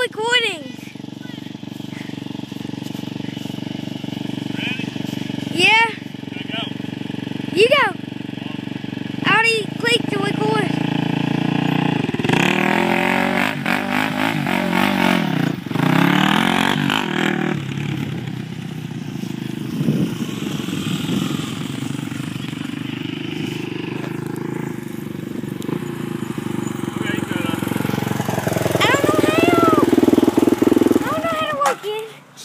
recording. Ready? Yeah, Go. you go.